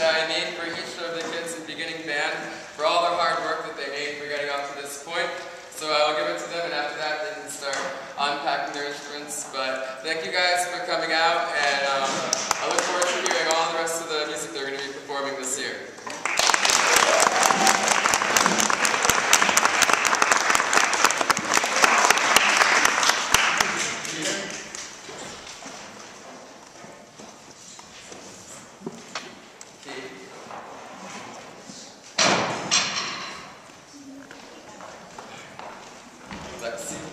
that I need for each of the kids in beginning band for all their hard work that they made for getting up to this point. So I will give it to them, and after that they can start unpacking their instruments. But thank you guys for coming out, and um, I look forward to hearing all the rest of the music they're going to be performing this year. Brasil.